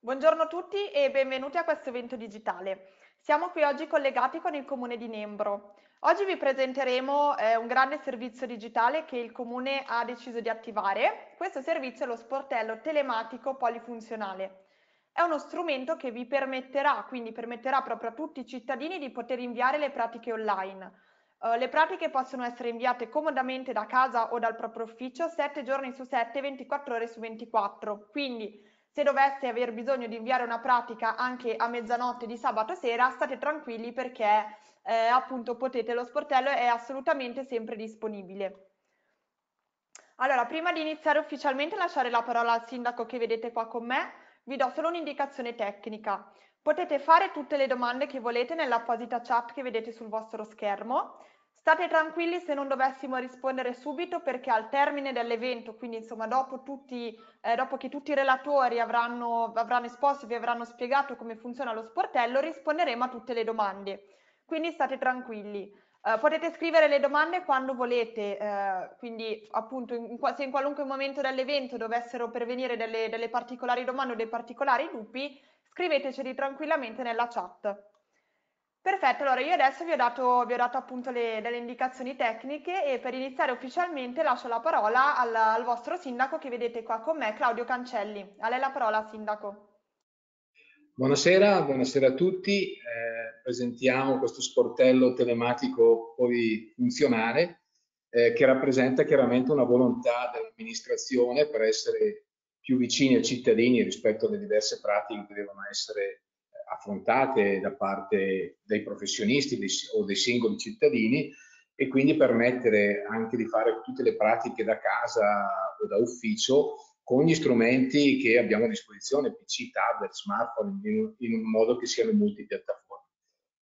Buongiorno a tutti e benvenuti a questo evento digitale. Siamo qui oggi collegati con il Comune di Nembro. Oggi vi presenteremo eh, un grande servizio digitale che il Comune ha deciso di attivare. Questo servizio è lo sportello telematico polifunzionale. È uno strumento che vi permetterà, quindi permetterà proprio a tutti i cittadini di poter inviare le pratiche online. Uh, le pratiche possono essere inviate comodamente da casa o dal proprio ufficio 7 giorni su 7, 24 ore su 24. Quindi se doveste aver bisogno di inviare una pratica anche a mezzanotte di sabato sera, state tranquilli perché eh, appunto potete, lo sportello è assolutamente sempre disponibile. Allora, prima di iniziare ufficialmente a lasciare la parola al sindaco che vedete qua con me, vi do solo un'indicazione tecnica. Potete fare tutte le domande che volete nell'apposita chat che vedete sul vostro schermo State tranquilli se non dovessimo rispondere subito perché al termine dell'evento, quindi insomma dopo, tutti, eh, dopo che tutti i relatori avranno, avranno esposto e vi avranno spiegato come funziona lo sportello, risponderemo a tutte le domande. Quindi state tranquilli. Uh, potete scrivere le domande quando volete, uh, quindi appunto in, se in qualunque momento dell'evento dovessero pervenire delle, delle particolari domande o dei particolari dubbi, scriveteceli tranquillamente nella chat. Perfetto, allora io adesso vi ho dato, vi ho dato appunto le, delle indicazioni tecniche e per iniziare ufficialmente lascio la parola al, al vostro sindaco che vedete qua con me, Claudio Cancelli. A lei la parola, sindaco. Buonasera, buonasera a tutti. Eh, presentiamo questo sportello telematico polifunzionale eh, che rappresenta chiaramente una volontà dell'amministrazione per essere più vicini ai cittadini rispetto alle diverse pratiche che devono essere affrontate da parte dei professionisti dei, o dei singoli cittadini e quindi permettere anche di fare tutte le pratiche da casa o da ufficio con gli strumenti che abbiamo a disposizione, PC, tablet, smartphone, in, in un modo che siano multipiattaforma.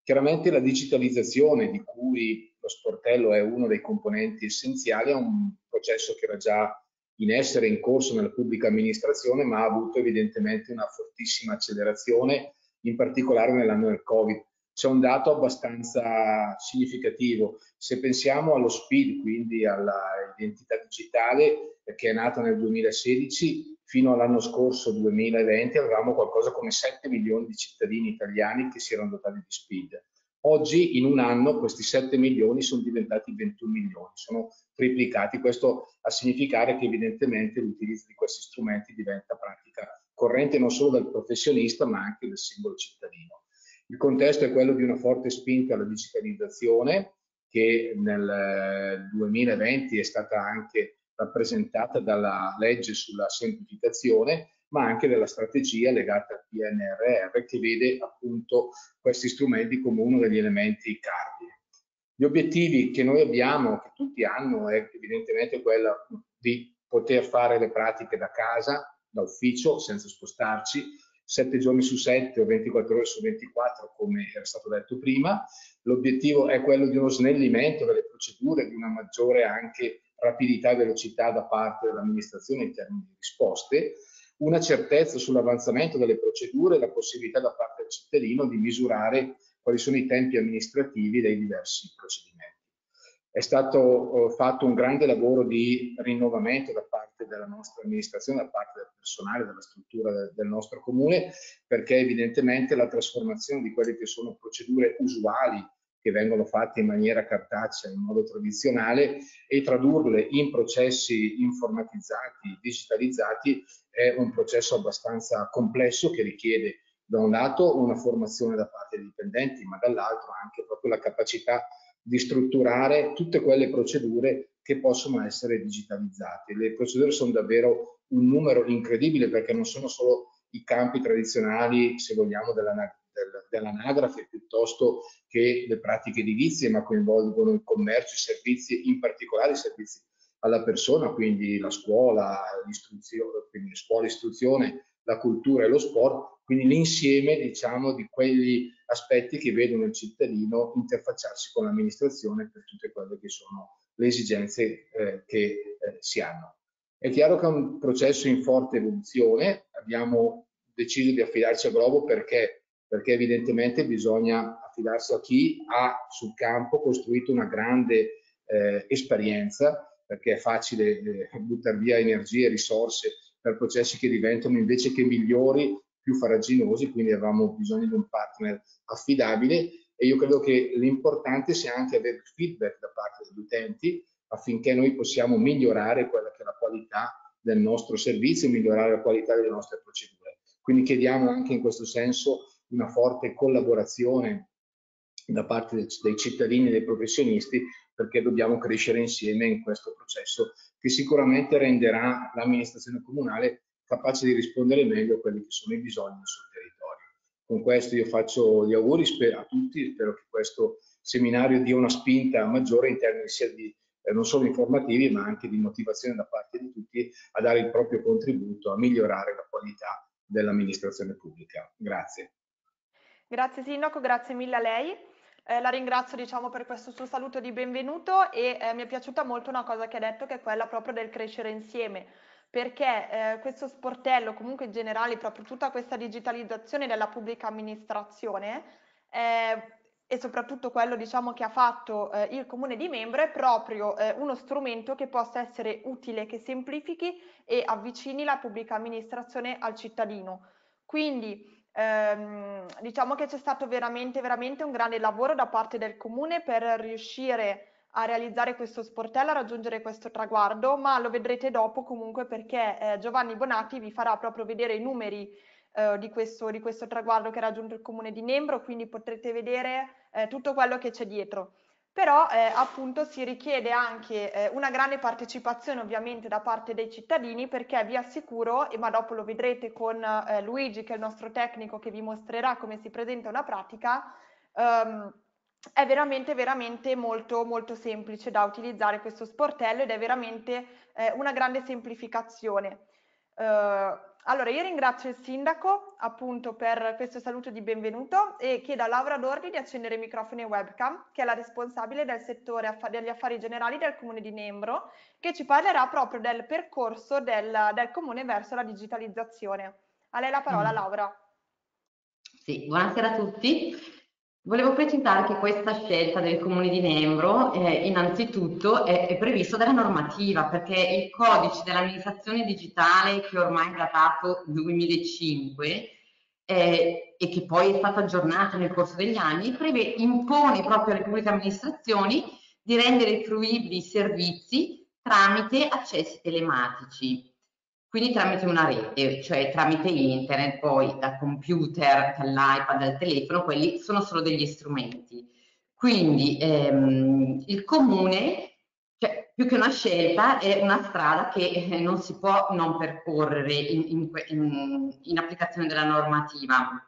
Chiaramente la digitalizzazione di cui lo sportello è uno dei componenti essenziali è un processo che era già in essere, in corso nella pubblica amministrazione, ma ha avuto evidentemente una fortissima accelerazione in particolare nell'anno del Covid. C'è un dato abbastanza significativo. Se pensiamo allo SPID, quindi all'identità digitale che è nata nel 2016, fino all'anno scorso 2020 avevamo qualcosa come 7 milioni di cittadini italiani che si erano dotati di SPID. Oggi in un anno questi 7 milioni sono diventati 21 milioni, sono triplicati. Questo a significare che evidentemente l'utilizzo di questi strumenti diventa pratica corrente non solo del professionista ma anche del singolo cittadino. Il contesto è quello di una forte spinta alla digitalizzazione che nel 2020 è stata anche rappresentata dalla legge sulla semplificazione ma anche della strategia legata al PNRR che vede appunto questi strumenti come uno degli elementi cardine. Gli obiettivi che noi abbiamo, che tutti hanno, è evidentemente quello di poter fare le pratiche da casa, da ufficio senza spostarci, 7 giorni su 7 o 24 ore su 24 come era stato detto prima. L'obiettivo è quello di uno snellimento delle procedure, di una maggiore anche rapidità e velocità da parte dell'amministrazione in termini di risposte, una certezza sull'avanzamento delle procedure e la possibilità da parte del cittadino di misurare quali sono i tempi amministrativi dei diversi procedimenti. È stato eh, fatto un grande lavoro di rinnovamento da parte della nostra amministrazione, da parte del personale, della struttura del, nostro comune, perché evidentemente la trasformazione di quelle che sono procedure usuali che vengono fatte in maniera cartacea, in modo tradizionale, e tradurle in processi informatizzati, digitalizzati, è un processo abbastanza complesso che richiede da un lato una formazione da parte dei dipendenti, ma dall'altro anche proprio la capacità di strutturare tutte quelle procedure che possono essere digitalizzate. Le procedure sono davvero un numero incredibile perché non sono solo i campi tradizionali, se vogliamo, dell'anagrafe piuttosto che le pratiche edilizie, ma coinvolgono il commercio, i servizi, in particolare i servizi alla persona, quindi la scuola, l'istruzione, quindi scuola, istruzione, la cultura e lo sport, quindi l'insieme diciamo, di quegli aspetti che vedono il cittadino interfacciarsi con l'amministrazione per tutte quelle che sono le esigenze eh, che eh, si hanno. È chiaro che è un processo in forte evoluzione, abbiamo deciso di affidarci a Globo perché, perché evidentemente bisogna affidarsi a chi ha sul campo costruito una grande eh, esperienza, perché è facile eh, buttare via energie e risorse per processi che diventano invece che migliori più farraginosi, quindi avevamo bisogno di un partner affidabile e io credo che l'importante sia anche avere feedback da parte degli utenti affinché noi possiamo migliorare quella che è la qualità del nostro servizio migliorare la qualità delle nostre procedure. Quindi chiediamo anche in questo senso una forte collaborazione da parte dei cittadini e dei professionisti perché dobbiamo crescere insieme in questo processo che sicuramente renderà l'amministrazione comunale capace di rispondere meglio a quelli che sono i bisogni sul territorio. Con questo io faccio gli auguri a tutti, spero che questo seminario dia una spinta maggiore in termini sia di eh, non solo informativi ma anche di motivazione da parte di tutti a dare il proprio contributo a migliorare la qualità dell'amministrazione pubblica. Grazie. Grazie Sindaco, grazie mille a lei. Eh, la ringrazio diciamo, per questo suo saluto di benvenuto e eh, mi è piaciuta molto una cosa che ha detto che è quella proprio del crescere insieme perché eh, questo sportello, comunque in generale proprio tutta questa digitalizzazione della pubblica amministrazione eh, e soprattutto quello diciamo, che ha fatto eh, il comune di Membro è proprio eh, uno strumento che possa essere utile, che semplifichi e avvicini la pubblica amministrazione al cittadino. Quindi ehm, diciamo che c'è stato veramente, veramente un grande lavoro da parte del comune per riuscire a realizzare questo sportello, a raggiungere questo traguardo, ma lo vedrete dopo comunque perché eh, Giovanni Bonatti vi farà proprio vedere i numeri eh, di, questo, di, questo, traguardo che ha raggiunto il comune di Nembro, quindi potrete vedere eh, tutto quello che c'è dietro però eh, appunto si richiede anche eh, una grande partecipazione ovviamente da parte dei cittadini perché vi assicuro, ma dopo lo vedrete con eh, Luigi che è il nostro tecnico che vi mostrerà come si presenta una pratica, ehm, è veramente veramente molto molto semplice da utilizzare questo sportello ed è veramente eh, una grande semplificazione. Uh, allora, io ringrazio il sindaco appunto per questo saluto di benvenuto e chiedo a Laura Dordi di accendere microfoni e webcam, che è la responsabile del settore aff degli affari generali del comune di Nembro, che ci parlerà proprio del percorso del, del comune verso la digitalizzazione. A lei la parola, mm. Laura. Sì, buonasera a tutti. Volevo precisare che questa scelta del Comune di Nembro eh, innanzitutto è, è prevista dalla normativa perché il codice dell'amministrazione digitale che ormai è datato 2005 eh, e che poi è stato aggiornato nel corso degli anni preve, impone proprio alle pubbliche amministrazioni di rendere fruibili i servizi tramite accessi telematici quindi tramite una rete, cioè tramite internet, poi da computer, dall'iPad, dal telefono, quelli sono solo degli strumenti. Quindi ehm, il comune, cioè, più che una scelta, è una strada che eh, non si può non percorrere in, in, in, in applicazione della normativa.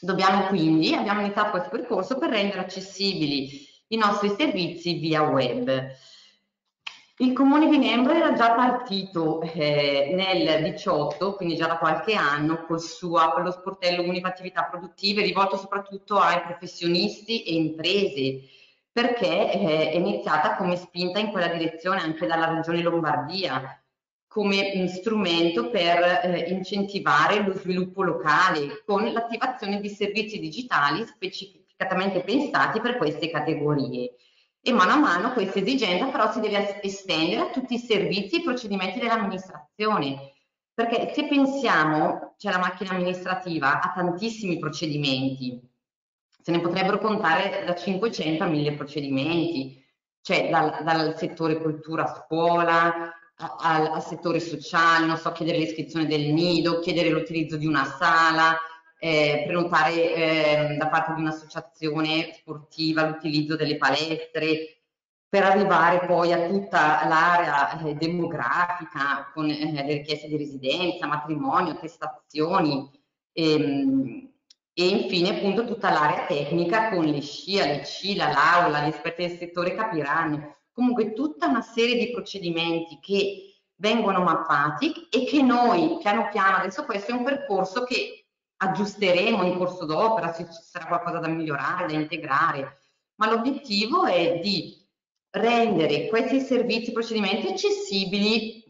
Dobbiamo quindi, abbiamo iniziato questo percorso per rendere accessibili i nostri servizi via web. Il comune di Nembro era già partito eh, nel 18, quindi già da qualche anno, con lo sportello Unico Attività Produttive, rivolto soprattutto ai professionisti e imprese, perché eh, è iniziata come spinta in quella direzione anche dalla Regione Lombardia, come strumento per eh, incentivare lo sviluppo locale con l'attivazione di servizi digitali specificatamente pensati per queste categorie e mano a mano questa esigenza però si deve estendere a tutti i servizi e procedimenti dell'amministrazione. Perché se pensiamo, c'è la macchina amministrativa, ha tantissimi procedimenti, se ne potrebbero contare da 500 a 1000 procedimenti, cioè dal, dal settore cultura scuola, al, al, settore sociale, non so, chiedere l'iscrizione del nido, chiedere l'utilizzo di una sala, eh, prenotare eh, da parte di un'associazione sportiva l'utilizzo delle palestre, per arrivare poi a tutta l'area eh, demografica con eh, le richieste di residenza, matrimonio, attestazioni ehm, e infine appunto tutta l'area tecnica con le SCIA, le CILA, l'AULA, gli esperti del settore capiranno. Comunque tutta una serie di procedimenti che vengono mappati e che noi piano piano, adesso questo è un percorso che aggiusteremo in corso d'opera se ci sarà qualcosa da migliorare, da integrare, ma l'obiettivo è di rendere questi servizi e procedimenti accessibili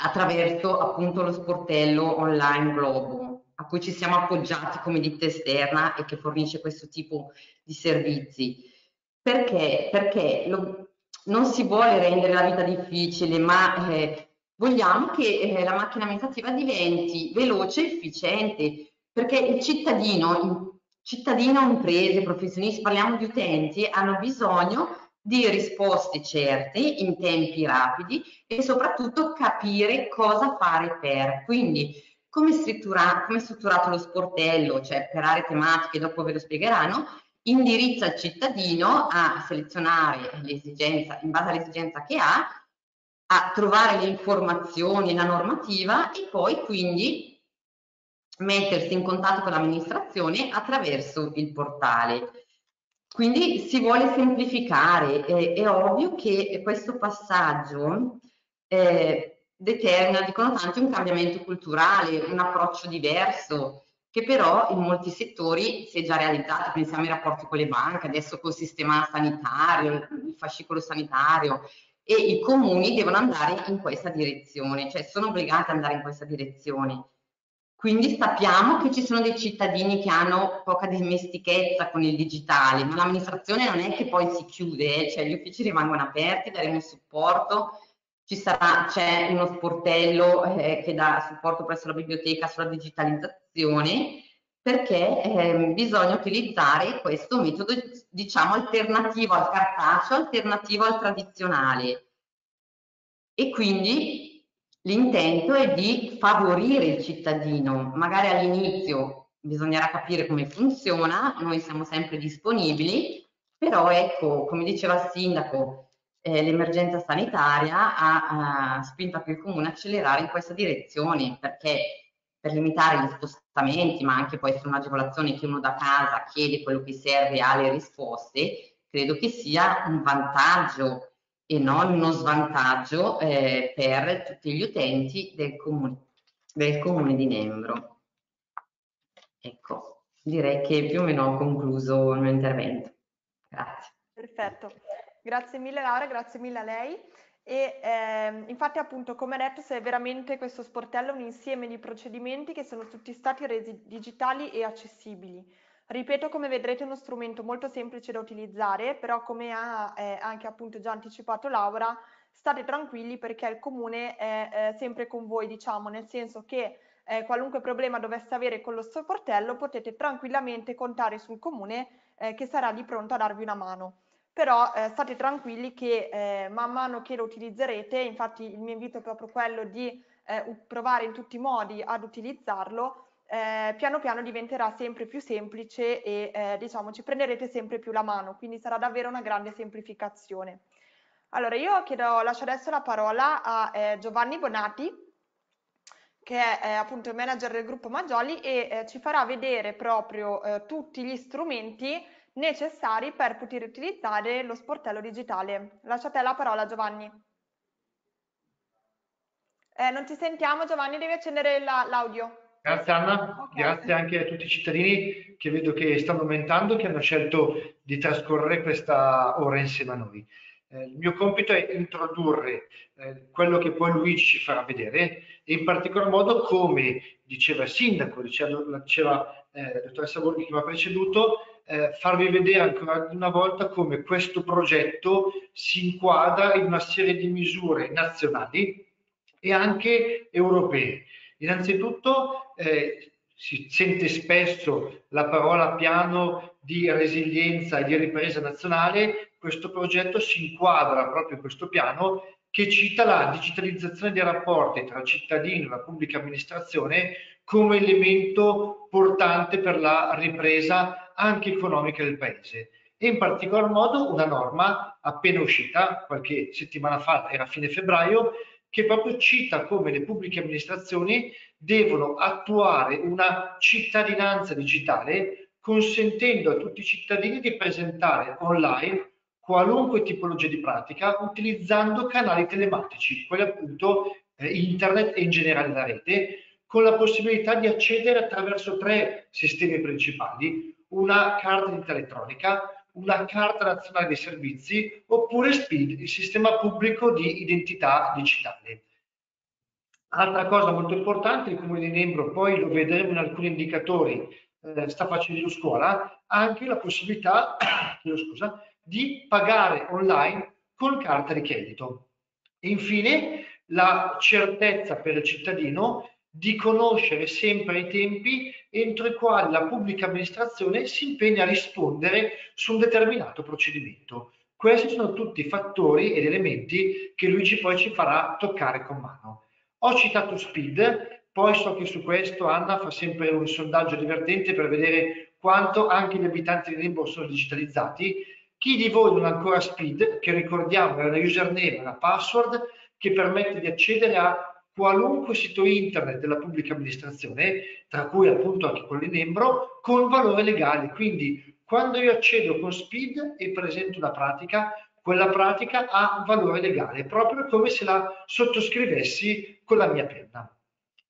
attraverso appunto lo sportello online Globo a cui ci siamo appoggiati come ditta esterna e che fornisce questo tipo di servizi. Perché? Perché lo, non si vuole rendere la vita difficile, ma eh, vogliamo che eh, la macchina amministrativa diventi veloce e efficiente, perché il cittadino, cittadino, imprese, professionisti, parliamo di utenti, hanno bisogno di risposte certe in tempi rapidi e soprattutto capire cosa fare per. Quindi come, struttura, come è strutturato lo sportello, cioè per aree tematiche, dopo ve lo spiegheranno, indirizza il cittadino a selezionare l'esigenza, in base all'esigenza che ha, a trovare le informazioni, la normativa e poi quindi mettersi in contatto con l'amministrazione attraverso il portale. Quindi si vuole semplificare, eh, è ovvio che questo passaggio eh, determina, dicono tanti, un cambiamento culturale, un approccio diverso, che però in molti settori si è già realizzato, pensiamo ai rapporti con le banche, adesso col sistema sanitario, il fascicolo sanitario, e i comuni devono andare in questa direzione, cioè sono obbligati ad andare in questa direzione. Quindi sappiamo che ci sono dei cittadini che hanno poca dimestichezza con il digitale, ma l'amministrazione non è che poi si chiude, eh? cioè gli uffici rimangono aperti, daremo supporto, c'è uno sportello eh, che dà supporto presso la biblioteca sulla digitalizzazione perché eh, bisogna utilizzare questo metodo diciamo alternativo al cartaceo, alternativo al tradizionale e quindi l'intento è di favorire il cittadino, magari all'inizio bisognerà capire come funziona, noi siamo sempre disponibili, però ecco, come diceva il sindaco, eh, l'emergenza sanitaria ha, ha spinto anche il comune a accelerare in questa direzione perché per limitare gli spostamenti, ma anche può essere un'agevolazione che uno da casa chiede quello che serve, ha le risposte, credo che sia un vantaggio e non uno svantaggio eh, per tutti gli utenti del comune, del comune di Nembro. Ecco, direi che più o meno ho concluso il mio intervento. Grazie. Perfetto. Grazie mille Laura, grazie mille a lei. E ehm, infatti appunto come detto se veramente questo sportello è un insieme di procedimenti che sono tutti stati resi digitali e accessibili. Ripeto, come vedrete è uno strumento molto semplice da utilizzare, però come ha eh, anche appunto già anticipato Laura, state tranquilli perché il comune è eh, sempre con voi, diciamo, nel senso che eh, qualunque problema doveste avere con lo sportello potete tranquillamente contare sul comune eh, che sarà lì pronto a darvi una mano. Però eh, state tranquilli che eh, man mano che lo utilizzerete, infatti il mio invito è proprio quello di provare in tutti i modi ad utilizzarlo, eh, piano piano diventerà sempre più semplice e eh, diciamo ci prenderete sempre più la mano, quindi sarà davvero una grande semplificazione. Allora io chiedo, lascio adesso la parola a eh, Giovanni Bonati, che è appunto il manager del gruppo Maggioli e ci farà vedere proprio tutti gli strumenti necessari per poter utilizzare lo sportello digitale. Lascio a te la parola Giovanni. Eh, non ti sentiamo Giovanni, devi accendere l'audio. La, grazie Anna, okay. grazie anche a tutti i cittadini che vedo che stanno aumentando, che hanno scelto di trascorrere questa ora insieme a noi. Eh, il mio compito è introdurre eh, quello che poi Luigi ci farà vedere e in particolar modo come diceva il sindaco, diceva, diceva eh, la dottoressa Borghi che mi ha preceduto, eh, farvi vedere ancora una volta come questo progetto si inquadra in una serie di misure nazionali e anche europee. Innanzitutto eh, si sente spesso la parola piano di resilienza e di ripresa nazionale, questo progetto si inquadra proprio in questo piano che cita la digitalizzazione dei rapporti tra cittadino e la pubblica amministrazione come elemento portante per la ripresa anche economica del Paese. E in particolar modo una norma appena uscita qualche settimana fa, era fine febbraio, che proprio cita come le pubbliche amministrazioni devono attuare una cittadinanza digitale consentendo a tutti i cittadini di presentare online qualunque tipologia di pratica utilizzando canali telematici, quelli appunto eh, internet e in generale la rete, con la possibilità di accedere attraverso tre sistemi principali, una carta d'identità elettronica, una carta nazionale dei servizi oppure SPID, il sistema pubblico di identità digitale. Altra cosa molto importante, il Comune di Nembro, poi lo vedremo in alcuni indicatori, eh, sta facendo scuola, anche la possibilità scusa, di pagare online con carta di credito. E infine la certezza per il cittadino di conoscere sempre i tempi entro i quali la pubblica amministrazione si impegna a rispondere su un determinato procedimento. Questi sono tutti fattori ed elementi che Luigi poi ci farà toccare con mano. Ho citato Speed, poi so che su questo Anna fa sempre un sondaggio divertente per vedere quanto anche gli abitanti di Limbo sono digitalizzati. Chi di voi non ha ancora Speed, che ricordiamo è una username, una password che permette di accedere a qualunque sito internet della pubblica amministrazione, tra cui appunto anche quello di Nembro, con valore legale. Quindi quando io accedo con Speed e presento una pratica, quella pratica ha valore legale, proprio come se la sottoscrivessi con la mia penna.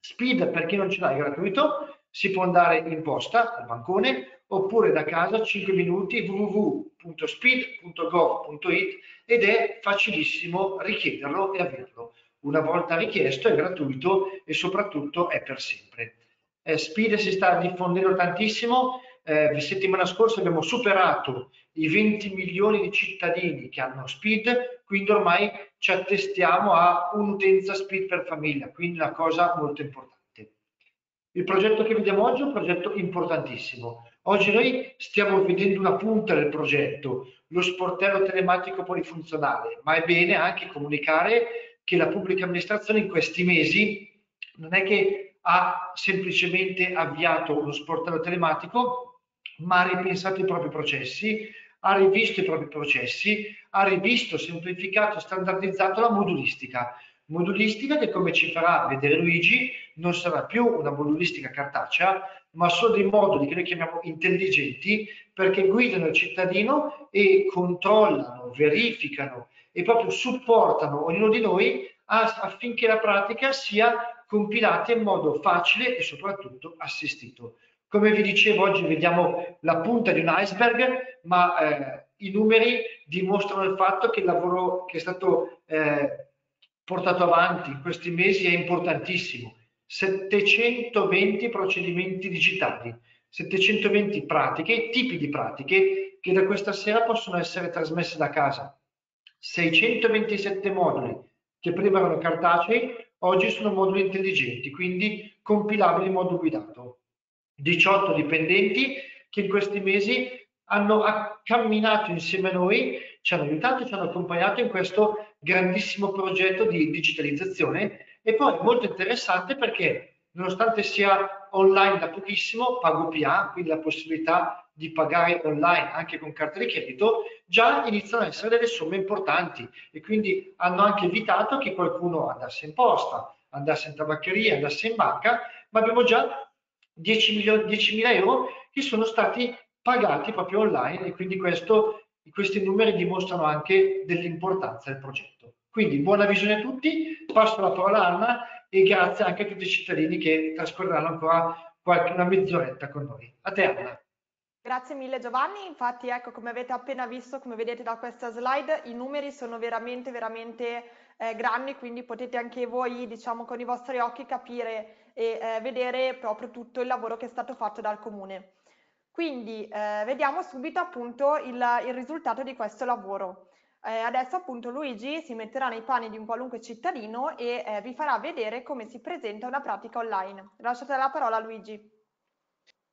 Speed, per chi non ce l'ha, è gratuito, si può andare in posta al bancone oppure da casa 5 minuti www.speed.gov.it ed è facilissimo richiederlo e averlo. Una volta richiesto è gratuito e soprattutto è per sempre. Eh, Speed si sta diffondendo tantissimo, eh, settimana scorsa abbiamo superato i 20 milioni di cittadini che hanno Speed, quindi ormai ci attestiamo a un'utenza Speed per famiglia, quindi una cosa molto importante. Il progetto che vediamo oggi è un progetto importantissimo. Oggi noi stiamo vedendo una punta del progetto, lo sportello telematico polifunzionale, ma è bene anche comunicare che la pubblica amministrazione in questi mesi non è che ha semplicemente avviato uno sportello telematico, ma ha ripensato i propri processi, ha rivisto i propri processi, ha rivisto, semplificato, standardizzato la modulistica. Modulistica che come ci farà vedere Luigi non sarà più una modulistica cartacea, ma sono dei moduli che noi chiamiamo intelligenti perché guidano il cittadino e controllano, verificano e proprio supportano ognuno di noi affinché la pratica sia compilata in modo facile e soprattutto assistito. Come vi dicevo, oggi vediamo la punta di un iceberg, ma eh, i numeri dimostrano il fatto che il lavoro che è stato eh, portato avanti in questi mesi è importantissimo. 720 procedimenti digitali, 720 pratiche, tipi di pratiche che da questa sera possono essere trasmesse da casa. 627 moduli che prima erano cartacei, oggi sono moduli intelligenti, quindi compilabili in modo guidato. 18 dipendenti che in questi mesi hanno camminato insieme a noi, ci hanno aiutato, ci hanno accompagnato in questo grandissimo progetto di digitalizzazione e poi molto interessante perché nonostante sia online da pochissimo, pago PA, quindi la possibilità di pagare online anche con carta di credito, già iniziano ad essere delle somme importanti e quindi hanno anche evitato che qualcuno andasse in posta, andasse in tabaccheria, andasse in banca, ma abbiamo già 10.000 10 euro che sono stati pagati proprio online e quindi questo, questi numeri dimostrano anche dell'importanza del progetto. Quindi buona visione a tutti, passo la parola a Anna e grazie anche a tutti i cittadini che trascorreranno ancora qualche, una mezz'oretta con noi. A te Anna. Grazie mille Giovanni, infatti ecco come avete appena visto, come vedete da questa slide, i numeri sono veramente veramente eh, grandi, quindi potete anche voi diciamo con i vostri occhi capire e eh, vedere proprio tutto il lavoro che è stato fatto dal comune. Quindi eh, vediamo subito appunto il, il, risultato di questo lavoro. Eh, adesso appunto Luigi si metterà nei panni di un qualunque cittadino e eh, vi farà vedere come si presenta una pratica online. Lasciate la parola a Luigi.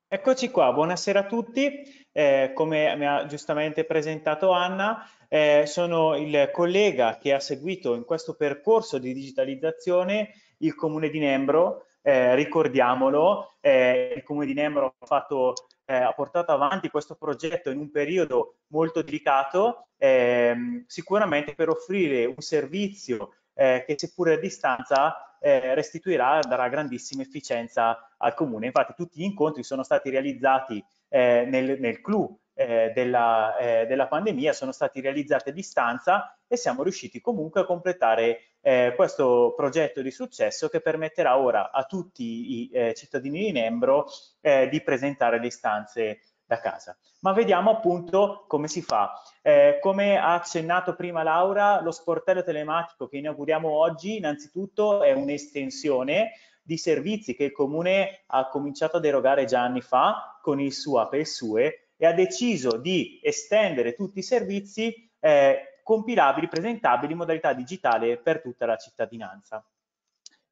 Eccoci qua, buonasera a tutti. Eh, come mi ha giustamente presentato Anna, eh, sono il collega che ha seguito in questo percorso di digitalizzazione il comune di Nembro eh, ricordiamolo, eh, il Comune di Nembro ha, fatto, eh, ha, portato avanti questo progetto in un periodo molto delicato, ehm, sicuramente per offrire un servizio eh, che seppure a distanza eh, restituirà, darà grandissima efficienza al Comune. Infatti tutti gli incontri sono stati realizzati eh, nel, nel clou eh, della, eh, della, pandemia sono stati realizzati a distanza e siamo riusciti comunque a completare eh, questo progetto di successo che permetterà ora a tutti i eh, cittadini di Nembro eh, di presentare le istanze da casa. Ma vediamo appunto come si fa. Eh, come ha accennato prima Laura, lo sportello telematico che inauguriamo oggi innanzitutto è un'estensione di servizi che il Comune ha cominciato ad erogare già anni fa con il SUAP e il SUE e ha deciso di estendere tutti i servizi eh, compilabili, presentabili in modalità digitale per tutta la cittadinanza.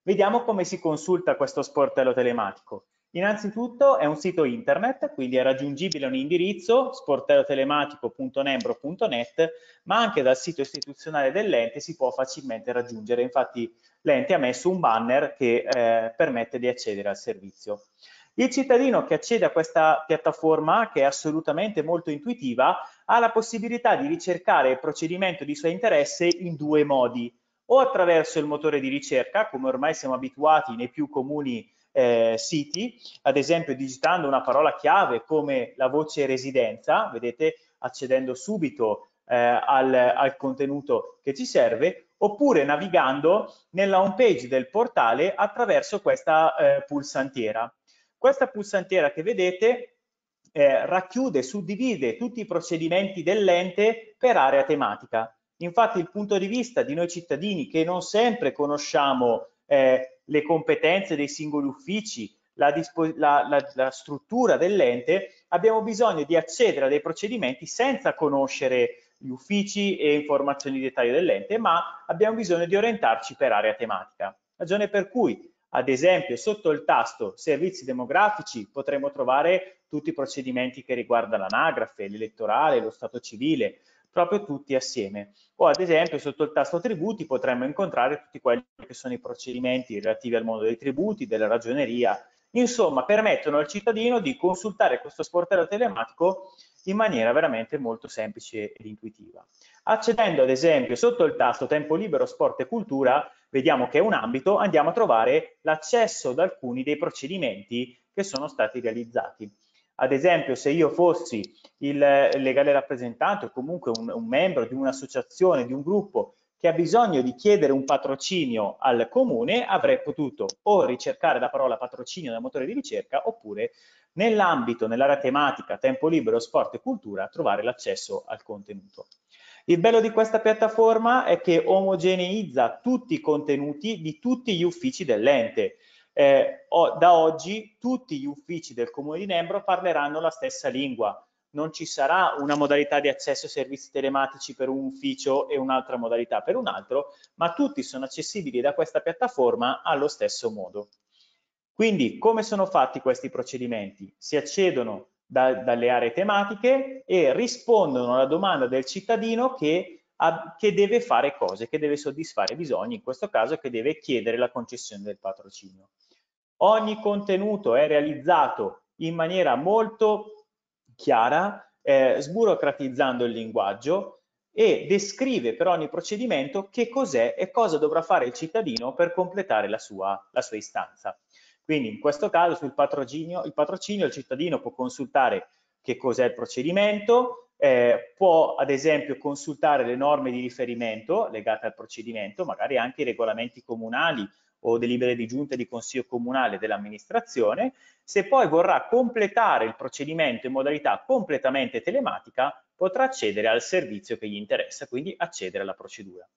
Vediamo come si consulta questo sportello telematico. Innanzitutto è un sito internet, quindi è raggiungibile un indirizzo sportellotelematico.nembro.net, ma anche dal sito istituzionale dell'ente si può facilmente raggiungere. Infatti l'ente ha messo un banner che eh, permette di accedere al servizio. Il cittadino che accede a questa piattaforma, che è assolutamente molto intuitiva, ha la possibilità di ricercare il procedimento di suo interesse in due modi, o attraverso il motore di ricerca, come ormai siamo abituati nei più comuni eh, siti, ad esempio digitando una parola chiave come la voce residenza, vedete accedendo subito eh, al, al, contenuto che ci serve, oppure navigando nella home page del portale attraverso questa eh, pulsantiera. Questa pulsantiera che vedete eh, racchiude, suddivide tutti i procedimenti dell'ente per area tematica. Infatti il punto di vista di noi cittadini che non sempre conosciamo eh, le competenze dei singoli uffici, la, la, la, la struttura dell'ente, abbiamo bisogno di accedere a dei procedimenti senza conoscere gli uffici e informazioni di dettaglio dell'ente, ma abbiamo bisogno di orientarci per area tematica. Ragione per cui ad esempio, sotto il tasto servizi demografici potremo trovare tutti i procedimenti che riguardano l'anagrafe, l'elettorale, lo stato civile, proprio tutti assieme. O ad esempio sotto il tasto tributi potremmo incontrare tutti quelli che sono i procedimenti relativi al mondo dei tributi, della ragioneria. Insomma, permettono al cittadino di consultare questo sportello telematico in maniera veramente molto semplice ed intuitiva. Accedendo ad esempio sotto il tasto tempo libero, sport e cultura, vediamo che è un ambito, andiamo a trovare l'accesso ad alcuni dei procedimenti che sono stati realizzati. Ad esempio, se io fossi il legale rappresentante o comunque un, un membro di un'associazione, di un gruppo che ha bisogno di chiedere un patrocinio al comune, avrei potuto o ricercare la parola patrocinio nel motore di ricerca oppure nell'ambito, nell'area tematica tempo libero, sport e cultura, trovare l'accesso al contenuto. Il bello di questa piattaforma è che omogeneizza tutti i contenuti di tutti gli uffici dell'ente. Eh, da oggi tutti gli uffici del Comune di Nembro parleranno la stessa lingua. Non ci sarà una modalità di accesso ai servizi telematici per un ufficio e un'altra modalità per un altro, ma tutti sono accessibili da questa piattaforma allo stesso modo. Quindi come sono fatti questi procedimenti? Si accedono da, dalle aree tematiche e rispondono alla domanda del cittadino che, ha, che deve fare cose, che deve soddisfare bisogni, in questo caso che deve chiedere la concessione del patrocinio. Ogni contenuto è realizzato in maniera molto chiara, eh, sburocratizzando il linguaggio e descrive per ogni procedimento che cos'è e cosa dovrà fare il cittadino per completare la sua, la sua istanza. Quindi in questo caso sul patrocinio, il patrocinio il cittadino può consultare che cos'è il procedimento, eh, può ad esempio consultare le norme di riferimento legate al procedimento, magari anche i regolamenti comunali o delibere di giunta di consiglio comunale dell'amministrazione. Se poi vorrà completare il procedimento in modalità completamente telematica, potrà accedere al servizio che gli interessa, quindi accedere alla procedura.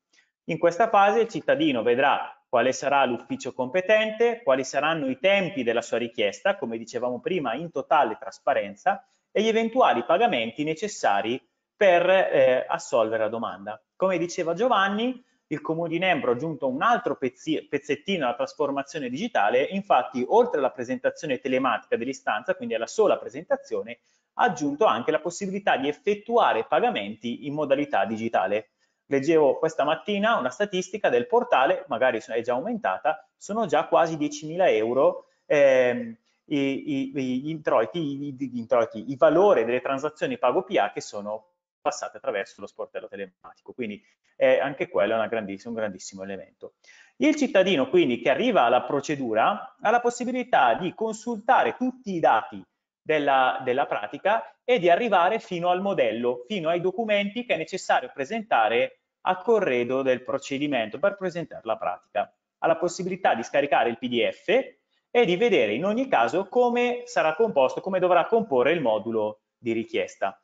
In questa fase il cittadino vedrà quale sarà l'ufficio competente, quali saranno i tempi della sua richiesta, come dicevamo prima, in totale trasparenza, e gli eventuali pagamenti necessari per eh, assolvere la domanda. Come diceva Giovanni, il Comune di Nembro ha aggiunto un altro pezzettino alla trasformazione digitale, infatti oltre alla presentazione telematica dell'istanza, quindi alla sola presentazione, ha aggiunto anche la possibilità di effettuare pagamenti in modalità digitale. Leggevo questa mattina una statistica del portale, magari è già aumentata, sono già quasi 10.000 euro ehm, i, i, introiti, introiti, i valori delle transazioni pago PA che sono passate attraverso lo sportello telematico. Quindi eh, anche quello è un grandissimo elemento. Il cittadino quindi che arriva alla procedura ha la possibilità di consultare tutti i dati della, della pratica e di arrivare fino al modello, fino ai documenti che è necessario presentare a corredo del procedimento per presentare la pratica. Ha la possibilità di scaricare il PDF e di vedere in ogni caso come sarà composto, come dovrà comporre il modulo di richiesta.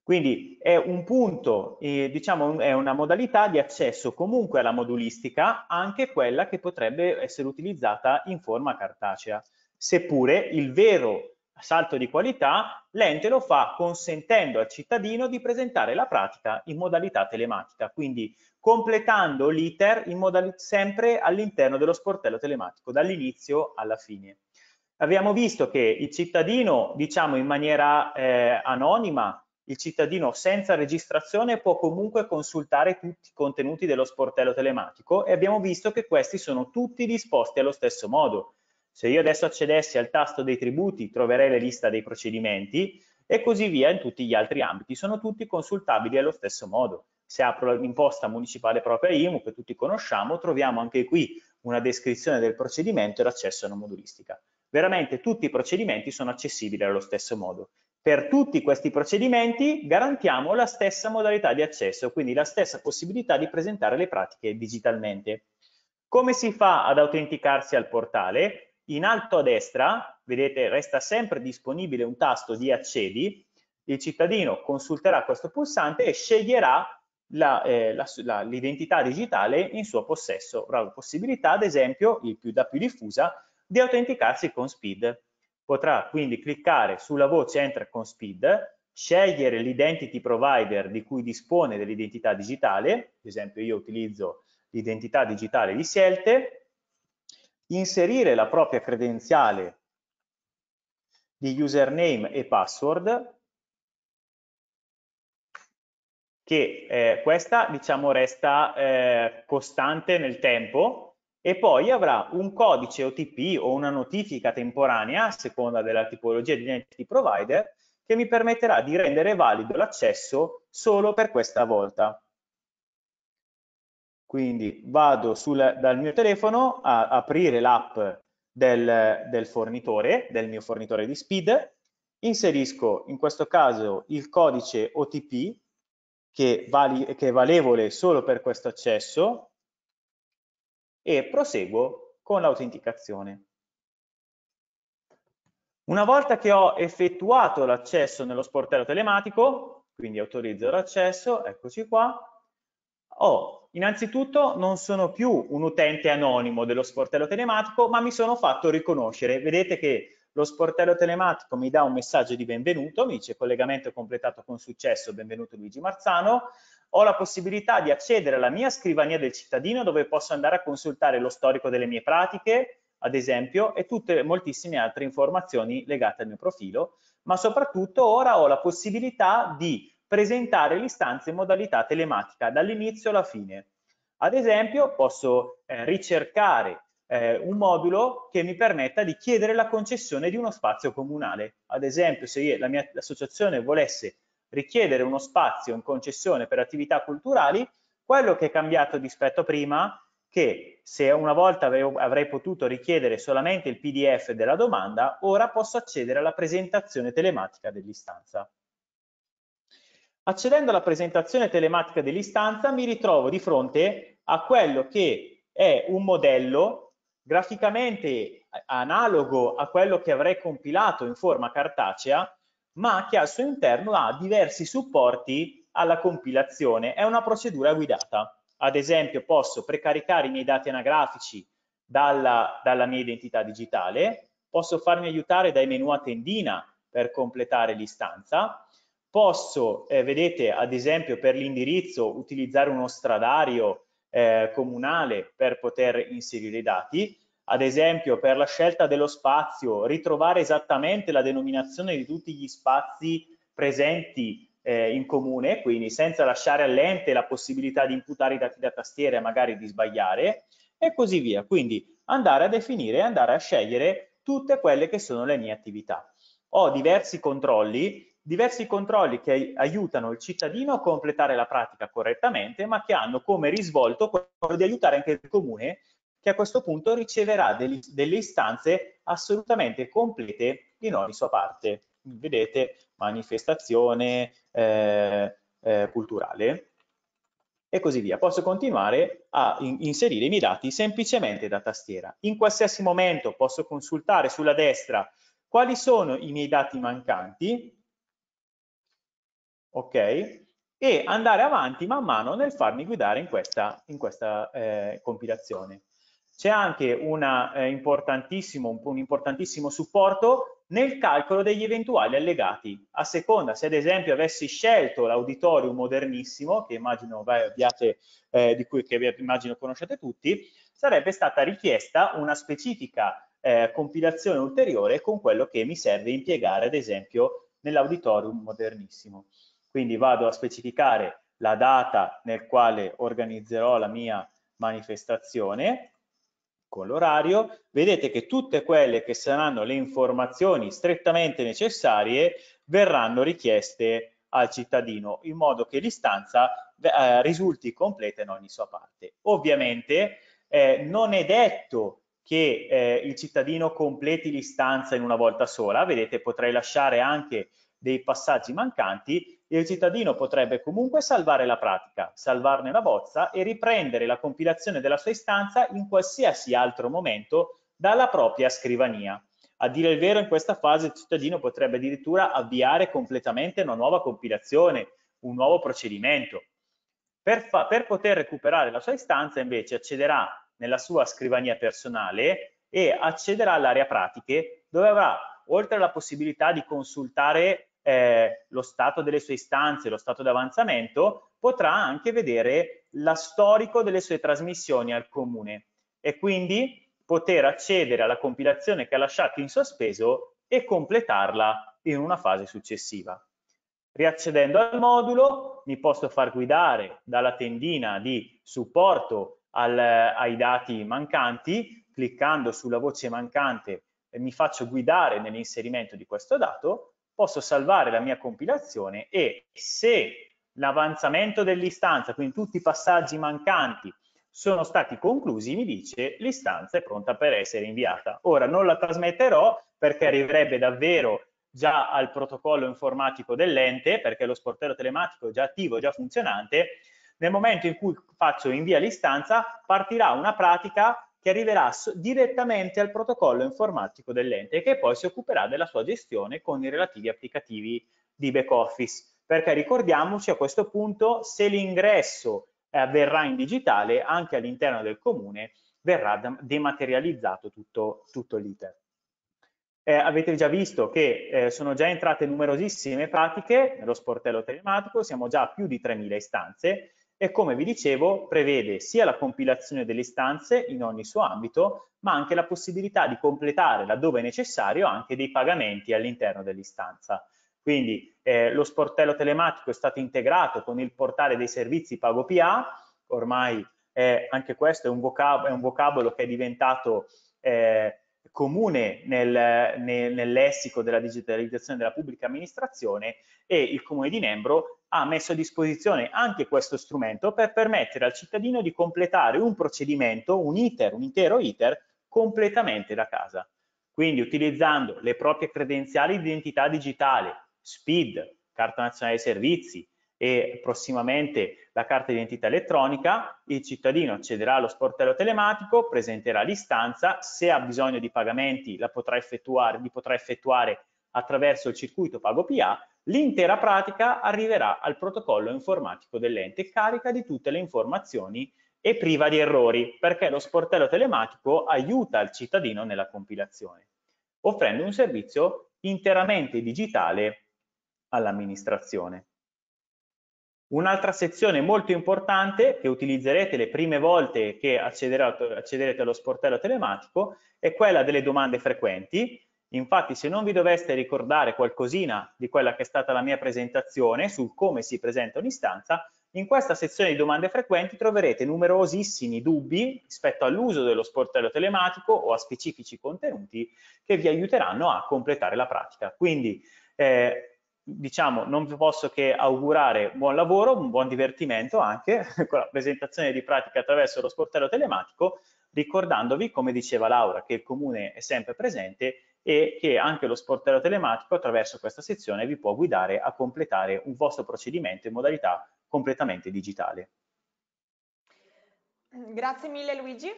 Quindi è un punto, eh, diciamo, è una modalità di accesso comunque alla modulistica, anche quella che potrebbe essere utilizzata in forma cartacea, seppure il vero salto di qualità, l'ente lo fa consentendo al cittadino di presentare la pratica in modalità telematica, quindi completando l'iter sempre all'interno dello sportello telematico, dall'inizio alla fine. Abbiamo visto che il cittadino, diciamo in maniera eh, anonima, il cittadino senza registrazione può comunque consultare tutti i contenuti dello sportello telematico e abbiamo visto che questi sono tutti disposti allo stesso modo. Se io adesso accedessi al tasto dei tributi troverei la lista dei procedimenti e così via in tutti gli altri ambiti. Sono tutti consultabili allo stesso modo. Se apro l'imposta municipale propria IMU, che tutti conosciamo, troviamo anche qui una descrizione del procedimento e l'accesso alla modulistica. Veramente tutti i procedimenti sono accessibili allo stesso modo. Per tutti questi procedimenti garantiamo la stessa modalità di accesso, quindi la stessa possibilità di presentare le pratiche digitalmente. Come si fa ad autenticarsi al portale? In alto a destra, vedete, resta sempre disponibile un tasto di accedi, il cittadino consulterà questo pulsante e sceglierà l'identità eh, digitale in suo possesso. Avrà la possibilità, ad esempio, più da più diffusa, di autenticarsi con SPID. Potrà quindi cliccare sulla voce Enter con SPID, scegliere l'identity provider di cui dispone dell'identità digitale, ad esempio io utilizzo l'identità digitale di Sielte, inserire la propria credenziale di username e password, che eh, questa diciamo resta eh, costante nel tempo, e poi avrà un codice OTP o una notifica temporanea, a seconda della tipologia di identity provider, che mi permetterà di rendere valido l'accesso solo per questa volta. Quindi vado sul, dal mio telefono a aprire l'app del, del fornitore, del mio fornitore di Speed, inserisco in questo caso il codice OTP che, vali, che è valevole solo per questo accesso, e proseguo con l'autenticazione. Una volta che ho effettuato l'accesso nello sportello telematico, quindi autorizzo l'accesso, eccoci qua, ho innanzitutto non sono più un utente anonimo dello sportello telematico, ma mi sono fatto riconoscere. Vedete che lo sportello telematico mi dà un messaggio di benvenuto, mi dice collegamento completato con successo, benvenuto Luigi Marzano, ho la possibilità di accedere alla mia scrivania del cittadino dove posso andare a consultare lo storico delle mie pratiche, ad esempio, e tutte moltissime altre informazioni legate al mio profilo, ma soprattutto ora ho la possibilità di presentare l'istanza in modalità telematica dall'inizio alla fine. Ad esempio, posso eh, ricercare eh, un modulo che mi permetta di chiedere la concessione di uno spazio comunale. Ad esempio, se io, la mia associazione volesse richiedere uno spazio in concessione per attività culturali, quello che è cambiato rispetto a prima, che se una volta avevo, avrei potuto richiedere solamente il PDF della domanda, ora posso accedere alla presentazione telematica dell'istanza. Accedendo alla presentazione telematica dell'istanza mi ritrovo di fronte a quello che è un modello graficamente analogo a quello che avrei compilato in forma cartacea, ma che al suo interno ha diversi supporti alla compilazione. È una procedura guidata. Ad esempio posso precaricare i miei dati anagrafici dalla, dalla mia identità digitale, posso farmi aiutare dai menu a tendina per completare l'istanza, posso, eh, vedete, ad esempio per l'indirizzo utilizzare uno stradario eh, comunale per poter inserire i dati, ad esempio per la scelta dello spazio, ritrovare esattamente la denominazione di tutti gli spazi presenti eh, in comune, quindi senza lasciare all'ente la possibilità di imputare i dati da tastiera e magari di sbagliare, e così via. Quindi andare a definire e andare a scegliere tutte quelle che sono le mie attività. Ho diversi controlli, diversi controlli che aiutano il cittadino a completare la pratica correttamente, ma che hanno come risvolto quello di aiutare anche il comune che a questo punto riceverà delle, delle istanze assolutamente complete in ogni sua parte. Vedete, manifestazione eh, eh, culturale e così via. Posso continuare a in inserire i miei dati semplicemente da tastiera. In qualsiasi momento posso consultare sulla destra quali sono i miei dati mancanti, ok? E andare avanti man mano nel farmi guidare in questa, in questa eh, compilazione. c'è anche una, eh, importantissimo, un, importantissimo supporto nel calcolo degli eventuali allegati. A seconda se ad esempio avessi scelto l'auditorium modernissimo, che immagino vai, abbiate, eh, di cui che immagino conoscete tutti, sarebbe stata richiesta una specifica eh, compilazione ulteriore con quello che mi serve impiegare ad esempio nell'auditorium modernissimo. Quindi vado a specificare la data nel quale organizzerò la mia manifestazione con l'orario, vedete che tutte quelle che saranno le informazioni strettamente necessarie verranno richieste al cittadino in modo che l'istanza eh, risulti completa in ogni sua parte. Ovviamente eh, non è detto che eh, il cittadino completi l'istanza in una volta sola, vedete potrei lasciare anche dei passaggi mancanti il cittadino potrebbe comunque salvare la pratica, salvarne la bozza e riprendere la compilazione della sua istanza in qualsiasi altro momento dalla propria scrivania. A dire il vero, in questa fase il cittadino potrebbe addirittura avviare completamente una nuova compilazione, un nuovo procedimento. Per, per poter recuperare la sua istanza, invece, accederà nella sua scrivania personale e accederà all'area pratiche, dove avrà, oltre alla possibilità di consultare eh, lo stato delle sue istanze, lo stato di avanzamento, potrà anche vedere la storico delle sue trasmissioni al comune e quindi poter accedere alla compilazione che ha lasciato in sospeso e completarla in una fase successiva. Riaccedendo al modulo mi posso far guidare dalla tendina di supporto al, ai dati mancanti, cliccando sulla voce mancante mi faccio guidare nell'inserimento di questo dato posso salvare la mia compilazione e se l'avanzamento dell'istanza, quindi tutti i passaggi mancanti, sono stati conclusi, mi dice l'istanza è pronta per essere inviata. Ora non la trasmetterò perché arriverebbe davvero già al protocollo informatico dell'ente, perché lo sportello telematico è già attivo, già funzionante. Nel momento in cui faccio invia l'istanza, partirà una pratica che arriverà direttamente al protocollo informatico dell'ente che poi si occuperà della sua gestione con i relativi applicativi di back office. Perché ricordiamoci a questo punto se l'ingresso eh, avverrà in digitale anche all'interno del comune verrà dematerializzato tutto, tutto l'iter. Eh, avete già visto che eh, sono già entrate numerosissime pratiche nello sportello telematico, siamo già a più di 3.000 istanze e come vi dicevo prevede sia la compilazione delle istanze in ogni suo ambito, ma anche la possibilità di completare laddove necessario anche dei pagamenti all'interno dell'istanza. Quindi eh, lo sportello telematico è stato integrato con il portale dei servizi PagoPA, ormai eh, anche questo è un, vocab è un, vocabolo che è diventato eh, comune nel, nel, nel, lessico della digitalizzazione della pubblica amministrazione e il Comune di Nembro ha messo a disposizione anche questo strumento per permettere al cittadino di completare un procedimento, un iter, un intero iter, completamente da casa. Quindi utilizzando le proprie credenziali di identità digitale, SPID, Carta Nazionale dei Servizi e prossimamente la carta di identità elettronica, il cittadino accederà allo sportello telematico, presenterà l'istanza, se ha bisogno di pagamenti la potrà effettuare, li potrà effettuare attraverso il circuito PagoPA L'intera pratica arriverà al protocollo informatico dell'ente carica di tutte le informazioni e priva di errori, perché lo sportello telematico aiuta il cittadino nella compilazione, offrendo un servizio interamente digitale all'amministrazione. Un'altra sezione molto importante che utilizzerete le prime volte che accederete allo sportello telematico è quella delle domande frequenti, Infatti, se non vi doveste ricordare qualcosina di quella che è stata la mia presentazione sul come si presenta un'istanza, in questa sezione di domande frequenti troverete numerosissimi dubbi rispetto all'uso dello sportello telematico o a specifici contenuti che vi aiuteranno a completare la pratica. Quindi, eh, diciamo, non vi posso che augurare buon lavoro, un buon divertimento anche con la presentazione di pratica attraverso lo sportello telematico, ricordandovi, come diceva Laura, che il comune è sempre presente e che anche lo sportello telematico attraverso questa sezione vi può guidare a completare un vostro procedimento in modalità completamente digitale. Grazie mille Luigi.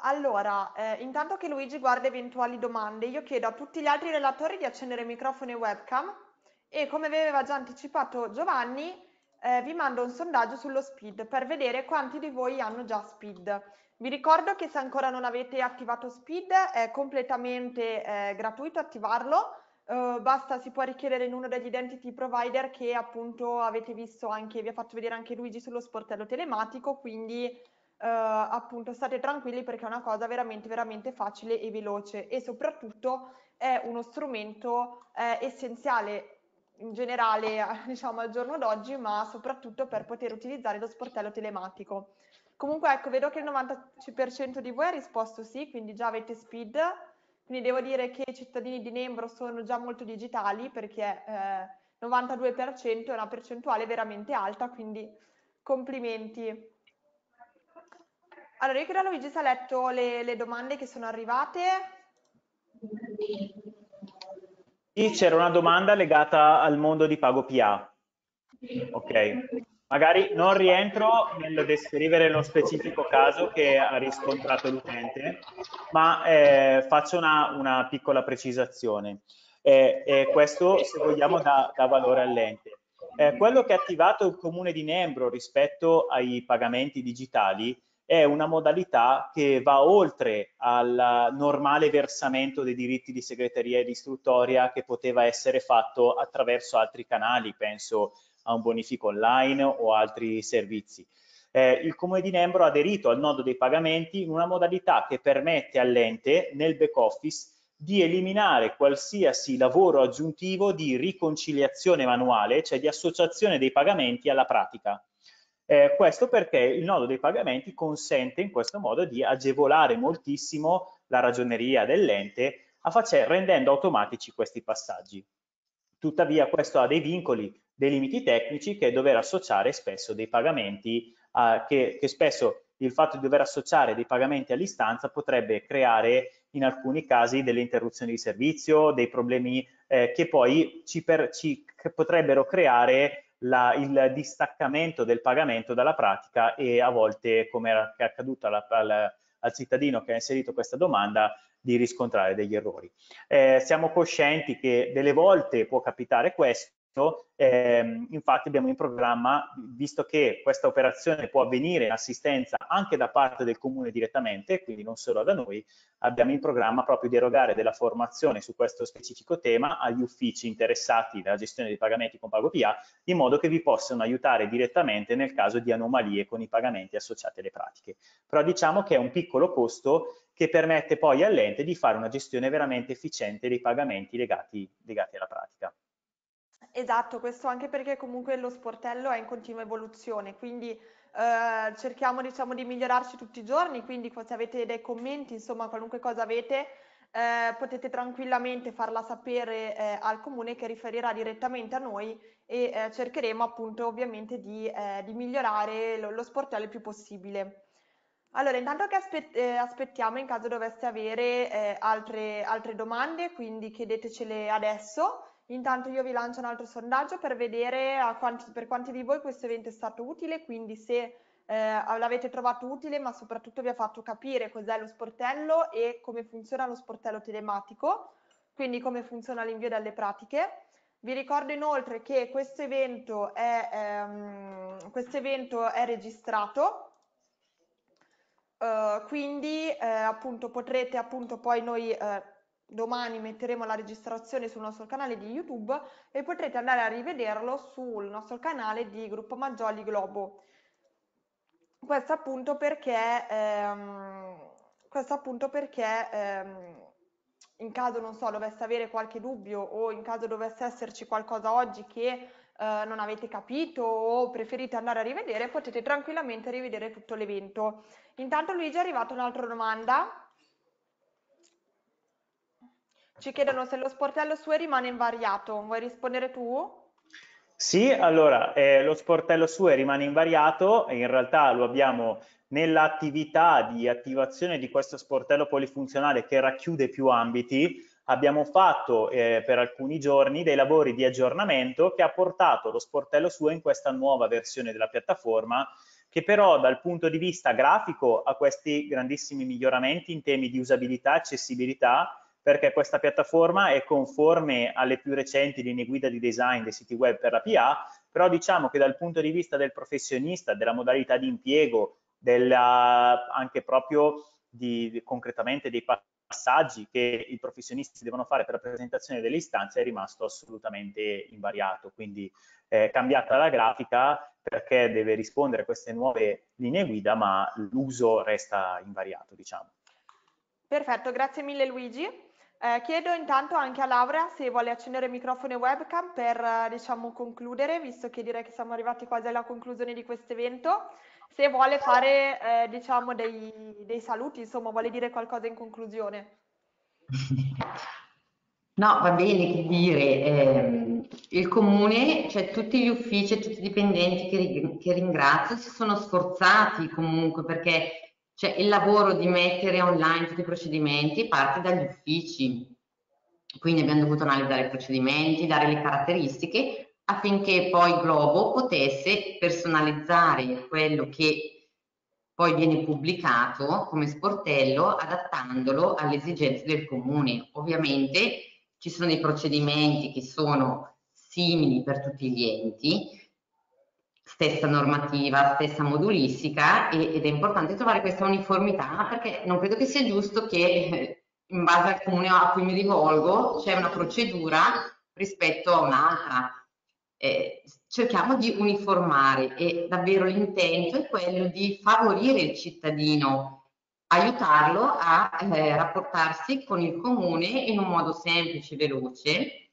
Allora, eh, intanto che Luigi guarda eventuali domande, io chiedo a tutti gli altri relatori di accendere microfono e webcam e come aveva già anticipato Giovanni, eh, vi mando un sondaggio sullo SPID per vedere quanti di voi hanno già SPID. Vi ricordo che se ancora non avete attivato SPID è completamente eh, gratuito attivarlo, Uh, basta, si può richiedere in uno degli identity provider che appunto avete visto anche, vi ha fatto vedere anche Luigi sullo sportello telematico, quindi uh, appunto state tranquilli perché è una cosa veramente veramente facile e veloce e soprattutto è uno strumento eh, essenziale in generale diciamo al giorno d'oggi ma soprattutto per poter utilizzare lo sportello telematico. Comunque ecco, vedo che il 90% di voi ha risposto sì, quindi già avete speed quindi devo dire che i cittadini di Nembro sono già molto digitali perché eh, 92% è una percentuale veramente alta, quindi complimenti. Allora, io credo Luigi si ha letto le, le domande che sono arrivate. C'era una domanda legata al mondo di Pago PA. Ok. Magari non rientro nel descrivere lo specifico caso che ha riscontrato l'utente, ma eh, faccio una, una, piccola precisazione. Eh, eh, questo, se vogliamo, dà, dà valore all'ente. Eh, quello che ha attivato il comune di Nembro rispetto ai pagamenti digitali è una modalità che va oltre al normale versamento dei diritti di segreteria e di istruttoria che poteva essere fatto attraverso altri canali, penso a un bonifico online o altri servizi. Eh, il Comune di Nembro ha aderito al nodo dei pagamenti in una modalità che permette all'ente nel back office di eliminare qualsiasi lavoro aggiuntivo di riconciliazione manuale, cioè di associazione dei pagamenti alla pratica. Eh, questo perché il nodo dei pagamenti consente in questo modo di agevolare moltissimo la ragioneria dell'ente rendendo automatici questi passaggi. Tuttavia questo ha dei vincoli dei limiti tecnici che è dover associare spesso dei pagamenti, eh, che, che spesso il fatto di dover associare dei pagamenti all'istanza potrebbe creare in alcuni casi delle interruzioni di servizio, dei problemi eh, che poi ci, per, ci potrebbero creare la, il distaccamento del pagamento dalla pratica e a volte, come è accaduto alla, al, al cittadino che ha inserito questa domanda, di riscontrare degli errori. Eh, siamo coscienti che delle volte può capitare questo, eh, infatti abbiamo in programma, visto che questa operazione può avvenire in assistenza anche da parte del comune direttamente, quindi non solo da noi, abbiamo in programma proprio di erogare della formazione su questo specifico tema agli uffici interessati alla gestione dei pagamenti con PagoPA, in modo che vi possano aiutare direttamente nel caso di anomalie con i pagamenti associati alle pratiche. Però diciamo che è un piccolo costo che permette poi all'ente di fare una gestione veramente efficiente dei pagamenti legati, legati alla pratica. Esatto, questo anche perché comunque lo sportello è in continua evoluzione, quindi eh, cerchiamo diciamo di migliorarci tutti i giorni, quindi se avete dei commenti, insomma qualunque cosa avete, eh, potete tranquillamente farla sapere eh, al comune che riferirà direttamente a noi e eh, cercheremo appunto ovviamente di, eh, di migliorare lo, lo, sportello il più possibile. Allora, intanto che aspet eh, aspettiamo in caso doveste avere altre, altre domande, quindi chiedetecele adesso. Intanto io vi lancio un altro sondaggio per vedere quanti, per quanti di voi questo evento è stato utile, quindi se eh, l'avete trovato utile, ma soprattutto vi ha fatto capire cos'è lo sportello e come funziona lo sportello telematico, quindi come funziona l'invio delle pratiche. Vi ricordo inoltre che questo evento è, ehm, questo evento è registrato, uh, quindi eh, appunto potrete appunto poi noi eh, domani metteremo la registrazione sul nostro canale di YouTube e potrete andare a rivederlo sul nostro canale di Gruppo Maggioli Globo. Questo appunto perché, ehm, questo appunto perché ehm, in caso, non so, dovesse avere qualche dubbio o in caso dovesse esserci qualcosa oggi che eh, non avete capito o preferite andare a rivedere, potete tranquillamente rivedere tutto l'evento. Intanto Luigi è arrivata un'altra domanda ci chiedono se lo sportello SUE rimane invariato. Vuoi rispondere tu? Sì, allora, eh, lo sportello SUE rimane invariato e in realtà lo abbiamo nell'attività di attivazione di questo sportello polifunzionale che racchiude più ambiti. Abbiamo fatto eh, per alcuni giorni dei lavori di aggiornamento che ha portato lo sportello SUE in questa nuova versione della piattaforma che però dal punto di vista grafico ha questi grandissimi miglioramenti in temi di usabilità accessibilità perché questa piattaforma è conforme alle più recenti linee guida di design dei siti web per la PA, però diciamo che dal punto di vista del professionista, della modalità di impiego, della, anche proprio di, concretamente dei passaggi che i professionisti devono fare per la presentazione delle istanze è rimasto assolutamente invariato, quindi è cambiata la grafica perché deve rispondere a queste nuove linee guida, ma l'uso resta invariato, diciamo. Perfetto, grazie mille Luigi. Eh, chiedo intanto anche a Laura se vuole accendere microfono e webcam per eh, diciamo, concludere, visto che direi che siamo arrivati quasi alla conclusione di questo evento. Se vuole fare eh, diciamo, dei, dei saluti, insomma, vuole dire qualcosa in conclusione. No, va bene che dire, eh, il comune, cioè tutti gli uffici e tutti i dipendenti che, che ringrazio si sono sforzati comunque perché cioè il lavoro di mettere online tutti i procedimenti parte dagli uffici, quindi abbiamo dovuto analizzare i procedimenti, dare le caratteristiche affinché poi Globo potesse personalizzare quello che poi viene pubblicato come sportello adattandolo alle esigenze del comune. Ovviamente ci sono dei procedimenti che sono simili per tutti gli enti, stessa normativa, stessa modulistica e, ed è importante trovare questa uniformità perché non credo che sia giusto che eh, in base al comune a cui mi rivolgo c'è una procedura rispetto a un'altra. Eh, cerchiamo di uniformare e davvero l'intento è quello di favorire il cittadino, aiutarlo a eh, rapportarsi con il comune in un modo semplice veloce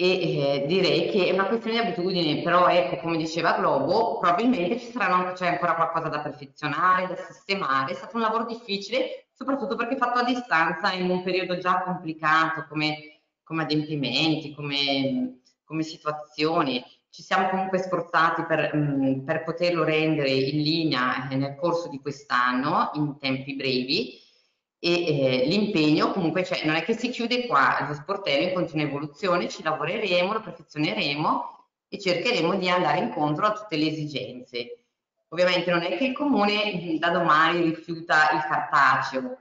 e eh, direi che è una questione di abitudine, però ecco, come diceva Globo, probabilmente ci saranno, c'è ancora qualcosa da perfezionare, da sistemare, è stato un lavoro difficile, soprattutto perché fatto a distanza in un periodo già complicato come, come adempimenti, come, come situazioni. Ci siamo comunque sforzati per, mh, mm, per poterlo rendere in linea eh, nel corso di quest'anno, in tempi brevi, e eh, l'impegno comunque cioè, non è che si chiude qua, lo sportello in continua evoluzione, ci lavoreremo, lo perfezioneremo e cercheremo di andare incontro a tutte le esigenze. Ovviamente non è che il comune da domani rifiuta il cartaceo,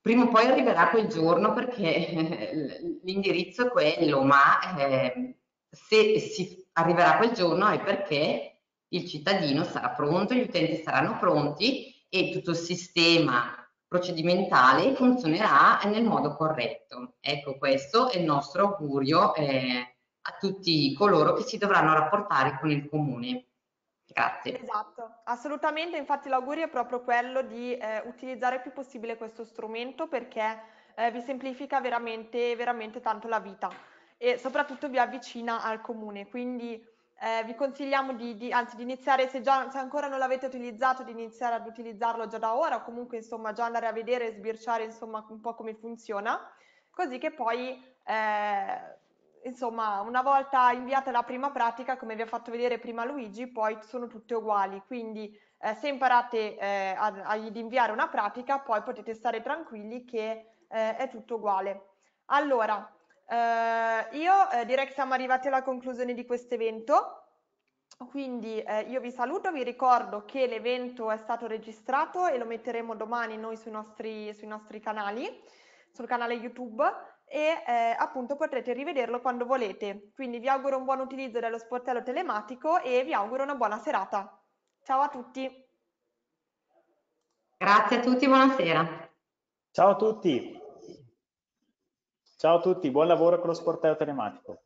prima o poi arriverà quel giorno perché l'indirizzo è quello, ma eh, se si arriverà quel giorno è perché il cittadino sarà pronto, gli utenti saranno pronti e tutto il sistema procedimentale funzionerà nel modo corretto. Ecco, questo è il nostro augurio eh, a tutti coloro che si dovranno rapportare con il comune. Grazie. Esatto, assolutamente, infatti l'augurio è proprio quello di eh, utilizzare il più possibile questo strumento perché eh, vi semplifica veramente, veramente tanto la vita e soprattutto vi avvicina al comune, quindi eh, vi consigliamo di, di, anzi, di iniziare, se, già, se ancora non l'avete utilizzato, di iniziare ad utilizzarlo già da ora, o comunque insomma già andare a vedere e sbirciare insomma un po' come funziona, così che poi eh, insomma una volta inviata la prima pratica, come vi ha fatto vedere prima Luigi, poi sono tutte uguali, quindi eh, se imparate eh, ad inviare una pratica, poi potete stare tranquilli che eh, è tutto uguale. Allora, Uh, io eh, direi che siamo arrivati alla conclusione di questo evento, quindi eh, io vi saluto, vi ricordo che l'evento è stato registrato e lo metteremo domani noi sui nostri, sui nostri canali, sul canale YouTube e eh, appunto potrete rivederlo quando volete. Quindi vi auguro un buon utilizzo dello sportello telematico e vi auguro una buona serata. Ciao a tutti. Grazie a tutti, buonasera. Ciao a tutti. Ciao a tutti, buon lavoro con lo sportello telematico.